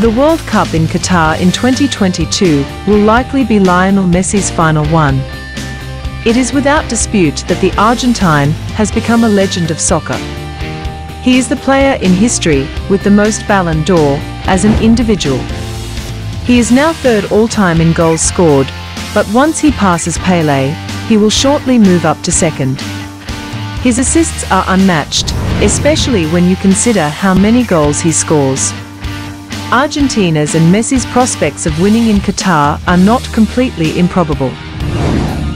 The World Cup in Qatar in 2022 will likely be Lionel Messi's final one. It is without dispute that the Argentine has become a legend of soccer. He is the player in history with the most Ballon d'Or as an individual. He is now third all-time in goals scored, but once he passes Pele, he will shortly move up to second. His assists are unmatched, especially when you consider how many goals he scores. Argentina's and Messi's prospects of winning in Qatar are not completely improbable.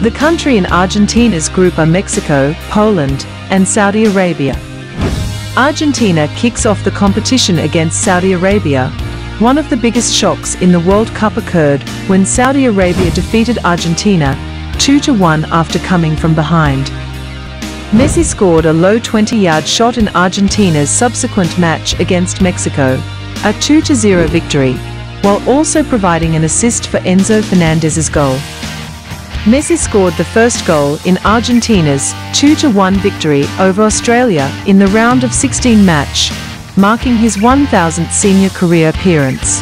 The country in Argentina's group are Mexico, Poland, and Saudi Arabia. Argentina kicks off the competition against Saudi Arabia. One of the biggest shocks in the World Cup occurred when Saudi Arabia defeated Argentina 2-1 after coming from behind. Messi scored a low 20-yard shot in Argentina's subsequent match against Mexico, a 2-0 victory, while also providing an assist for Enzo Fernandez's goal. Messi scored the first goal in Argentina's 2-1 victory over Australia in the round of 16 match, marking his 1000th senior career appearance.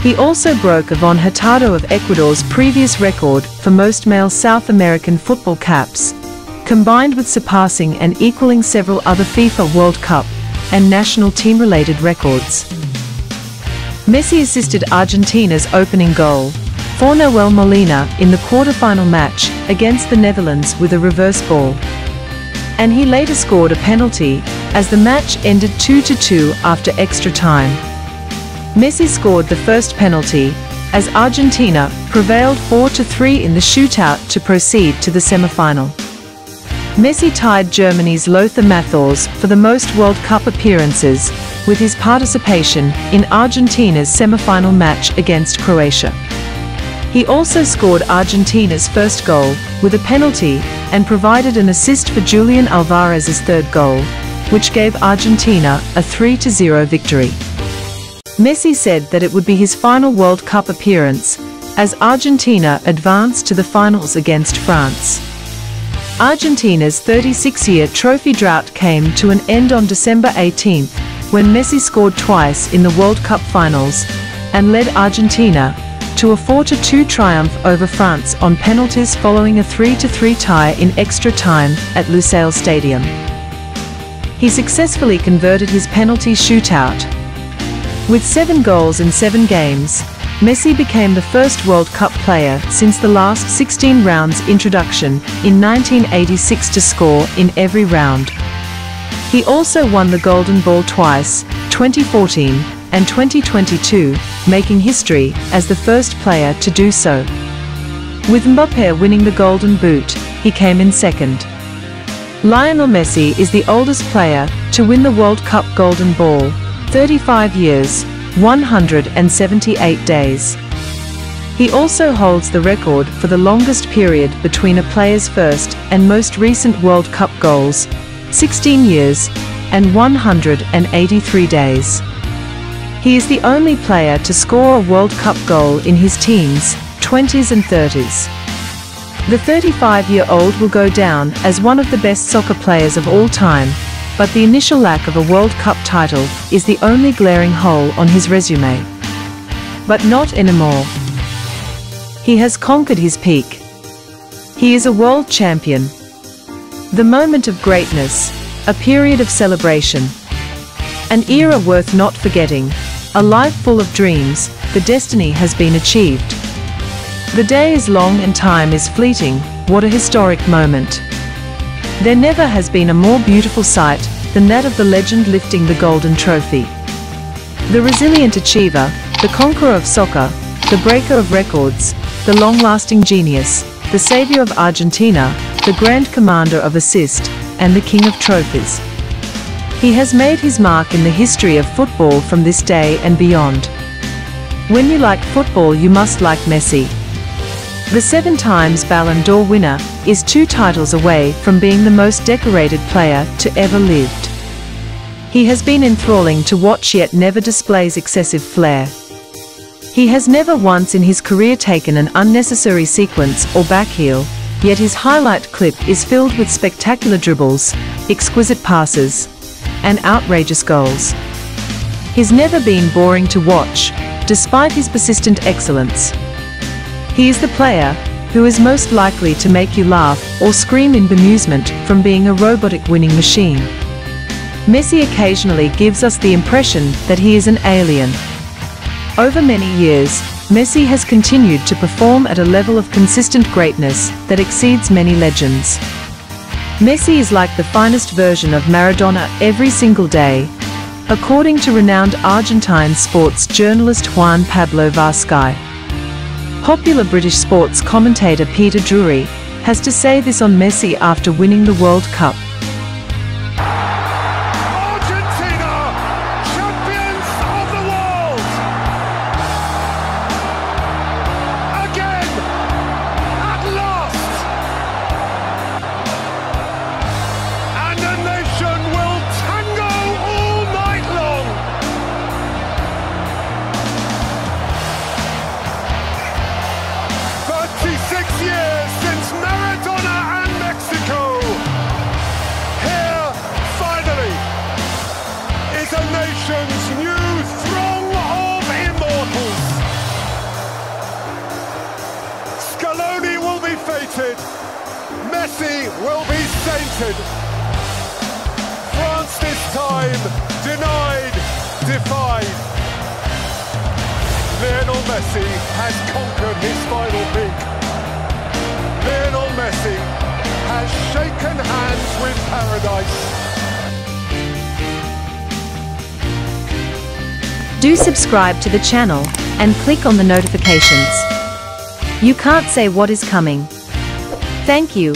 He also broke Ivan Hurtado of Ecuador's previous record for most male South American football caps, combined with surpassing and equaling several other FIFA World Cup and national team-related records. Messi assisted Argentina's opening goal, for Nahuel Molina in the quarter-final match against the Netherlands with a reverse ball. And he later scored a penalty as the match ended 2-2 after extra time. Messi scored the first penalty as Argentina prevailed 4-3 in the shootout to proceed to the semi-final. Messi tied Germany's Lothar Matthäus for the most World Cup appearances with his participation in Argentina's semi-final match against Croatia. He also scored Argentina's first goal with a penalty and provided an assist for Julian Alvarez's third goal, which gave Argentina a 3-0 victory. Messi said that it would be his final World Cup appearance as Argentina advanced to the finals against France. Argentina's 36-year trophy drought came to an end on December 18 when Messi scored twice in the World Cup finals and led Argentina to a 4-2 triumph over France on penalties following a 3-3 tie in extra time at Lusail Stadium. He successfully converted his penalty shootout. With seven goals in seven games, Messi became the first World Cup player since the last 16 rounds introduction in 1986 to score in every round. He also won the Golden Ball twice, 2014 and 2022, making history as the first player to do so. With Mbappe winning the Golden Boot, he came in second. Lionel Messi is the oldest player to win the World Cup Golden Ball, 35 years, 178 days. He also holds the record for the longest period between a player's first and most recent World Cup goals, 16 years and 183 days. He is the only player to score a World Cup goal in his teens, 20s and 30s. The 35-year-old will go down as one of the best soccer players of all time, but the initial lack of a World Cup title is the only glaring hole on his resume. But not anymore. He has conquered his peak. He is a world champion. The moment of greatness, a period of celebration. An era worth not forgetting, a life full of dreams, the destiny has been achieved. The day is long and time is fleeting, what a historic moment. There never has been a more beautiful sight than that of the legend lifting the golden trophy. The resilient achiever, the conqueror of soccer, the breaker of records, the long-lasting genius, the savior of Argentina, the grand commander of assist, and the king of trophies. He has made his mark in the history of football from this day and beyond. When you like football you must like Messi. The seven times Ballon d'Or winner is two titles away from being the most decorated player to ever lived. He has been enthralling to watch yet never displays excessive flair. He has never once in his career taken an unnecessary sequence or backheel, yet his highlight clip is filled with spectacular dribbles, exquisite passes, and outrageous goals. He's never been boring to watch, despite his persistent excellence. He is the player who is most likely to make you laugh or scream in bemusement from being a robotic winning machine. Messi occasionally gives us the impression that he is an alien. Over many years, Messi has continued to perform at a level of consistent greatness that exceeds many legends. Messi is like the finest version of Maradona every single day, according to renowned Argentine sports journalist Juan Pablo Vasquez. Popular British sports commentator Peter Drury has to say this on Messi after winning the World Cup. Messi will be sainted. France this time denied, defied. Lionel Messi has conquered his final peak. Lionel Messi has shaken hands with paradise. Do subscribe to the channel and click on the notifications. You can't say what is coming. Thank you.